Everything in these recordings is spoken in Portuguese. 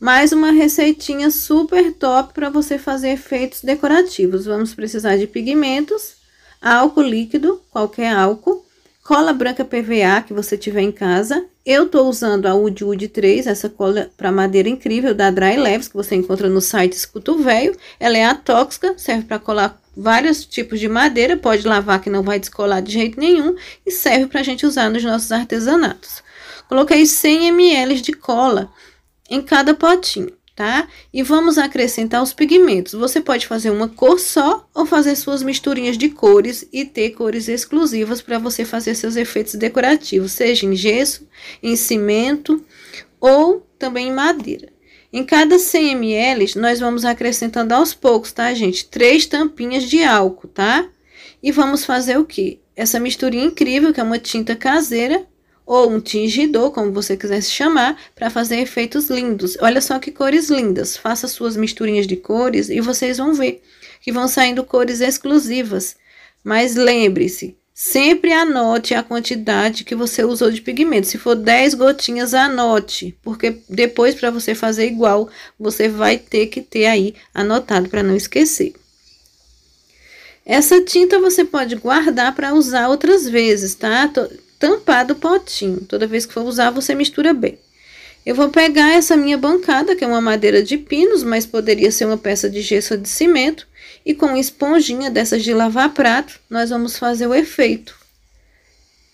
Mais uma receitinha super top para você fazer efeitos decorativos. Vamos precisar de pigmentos, álcool líquido, qualquer álcool, cola branca PVA que você tiver em casa. Eu tô usando a Wood Wood 3, essa cola para madeira incrível da Dry Labs, que você encontra no site Escuto Velho. Ela é atóxica, serve para colar vários tipos de madeira, pode lavar que não vai descolar de jeito nenhum e serve para a gente usar nos nossos artesanatos. Coloquei 100 ml de cola em cada potinho, tá? E vamos acrescentar os pigmentos. Você pode fazer uma cor só ou fazer suas misturinhas de cores e ter cores exclusivas para você fazer seus efeitos decorativos, seja em gesso, em cimento ou também em madeira. Em cada 100 ml, nós vamos acrescentando aos poucos, tá, gente? Três tampinhas de álcool, tá? E vamos fazer o quê? Essa misturinha incrível, que é uma tinta caseira, ou um tingidor, como você quiser se chamar, para fazer efeitos lindos. Olha só que cores lindas. Faça suas misturinhas de cores e vocês vão ver que vão saindo cores exclusivas. Mas lembre-se, sempre anote a quantidade que você usou de pigmento. Se for 10 gotinhas, anote, porque depois para você fazer igual, você vai ter que ter aí anotado para não esquecer. Essa tinta você pode guardar para usar outras vezes, tá? Tampado o potinho. Toda vez que for usar, você mistura bem. Eu vou pegar essa minha bancada, que é uma madeira de pinos, mas poderia ser uma peça de gesso de cimento, e com esponjinha dessas de lavar prato, nós vamos fazer o efeito.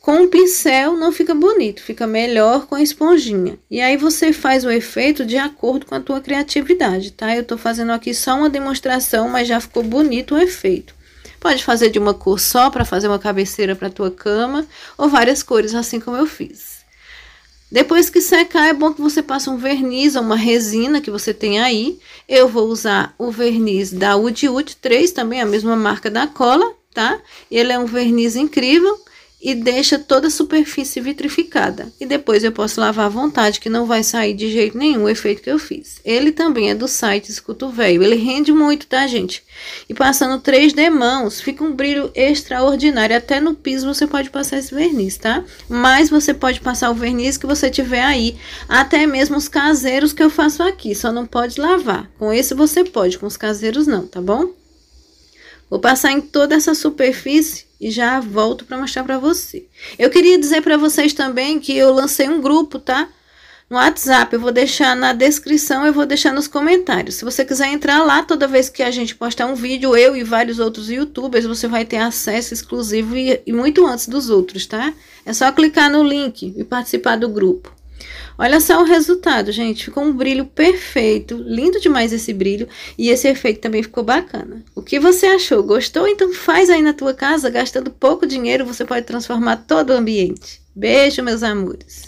Com o pincel não fica bonito, fica melhor com a esponjinha. E aí você faz o efeito de acordo com a tua criatividade, tá? Eu tô fazendo aqui só uma demonstração, mas já ficou bonito o efeito. Pode fazer de uma cor só para fazer uma cabeceira para tua cama ou várias cores, assim como eu fiz. Depois que secar, é bom que você passe um verniz ou uma resina que você tem aí. Eu vou usar o verniz da Wood Wood 3, também a mesma marca da cola, tá? Ele é um verniz incrível e deixa toda a superfície vitrificada. E depois eu posso lavar à vontade, que não vai sair de jeito nenhum o efeito que eu fiz. Ele também é do site Escuto Velho. Ele rende muito, tá, gente? E passando 3D mãos, fica um brilho extraordinário. Até no piso você pode passar esse verniz, tá? Mas você pode passar o verniz que você tiver aí. Até mesmo os caseiros que eu faço aqui. Só não pode lavar. Com esse você pode, com os caseiros não, tá bom? Vou passar em toda essa superfície e já volto para mostrar para você. Eu queria dizer para vocês também que eu lancei um grupo, tá? No WhatsApp, eu vou deixar na descrição, eu vou deixar nos comentários. Se você quiser entrar lá, toda vez que a gente postar um vídeo, eu e vários outros youtubers, você vai ter acesso exclusivo e, e muito antes dos outros, tá? É só clicar no link e participar do grupo. Olha só o resultado, gente. Ficou um brilho perfeito. Lindo demais esse brilho. E esse efeito também ficou bacana. O que você achou? Gostou? Então faz aí na tua casa. Gastando pouco dinheiro, você pode transformar todo o ambiente. Beijo, meus amores.